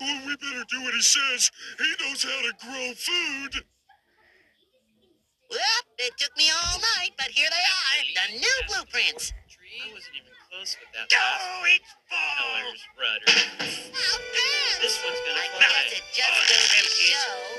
well, we better do what he says. He knows how to grow food. Well, it took me all night, but here they are, the new blueprints. I wasn't even close with that. Oh, it's full. Colors, rudder. Oh, This one's gonna I fly. guess it just oh, goes to show.